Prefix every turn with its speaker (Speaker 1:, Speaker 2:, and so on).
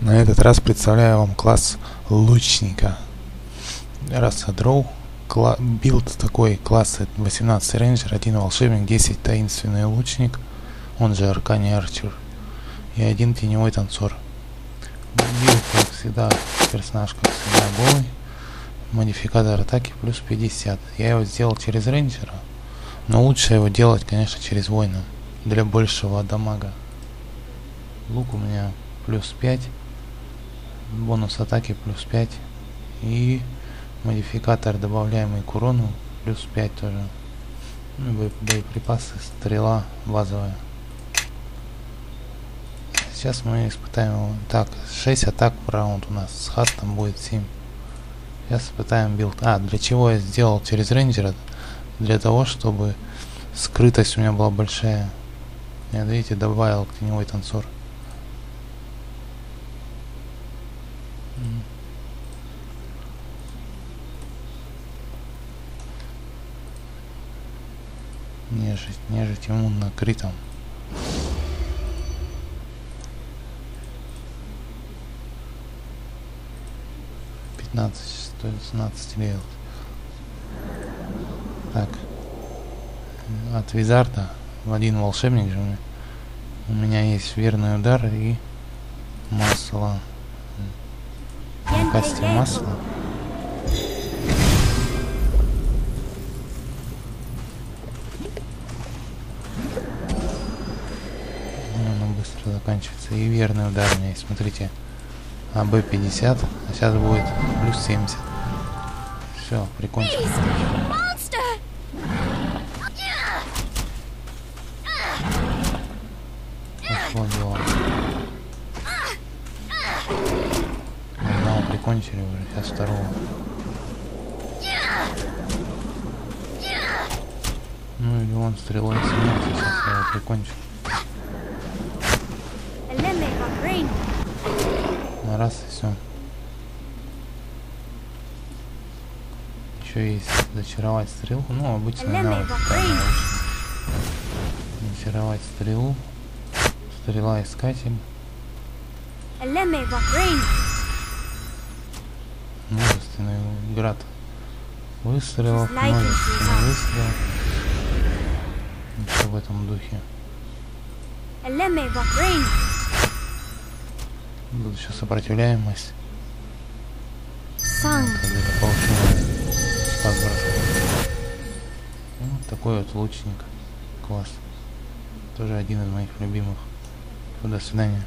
Speaker 1: На этот раз представляю вам класс лучника. Раса дроу. Кла билд такой класс 18 рейнджер, 1 волшебник, 10 таинственный лучник, он же Arcane Archer, и один теневой танцор. Билд, как всегда, персонаж, как всегда, голый. Модификатор атаки плюс 50. Я его сделал через рейнджера, но лучше его делать, конечно, через воина, для большего дамага. Лук у меня плюс 5 бонус атаки плюс 5 и модификатор добавляемый к урону плюс 5 тоже. Ну, боеприпасы стрела базовая. Сейчас мы испытаем так 6 атак в раунд у нас. С хастом будет 7 сейчас испытаем билд. А для чего я сделал через рейнджера? Для того чтобы скрытость у меня была большая. Я видите добавил теневой танцор Нежить, нежить иммун накрытом. Пятнадцать, сто семнадцать лет. Так. От Визарда в один волшебник же у меня есть верный удар и масло. Касте масло. Быстро заканчивается. И верный удар у меня есть, смотрите. АБ 50, а сейчас будет плюс 70. Все, прикончил. Дело. Одного прикончили уже, сейчас второго. Ну или он стрелой смерти, сейчас его прикончу. На раз и все. Еще есть зачаровать стрелку. Ну, обычно навык. Зачаровать стрелу. Стрела искатель. Множественный град выстрелов, множественный выстрел. Все в этом духе. Тут еще сопротивляемость. Вот, вот такой вот лучник. Класс. Тоже один из моих любимых. До свидания.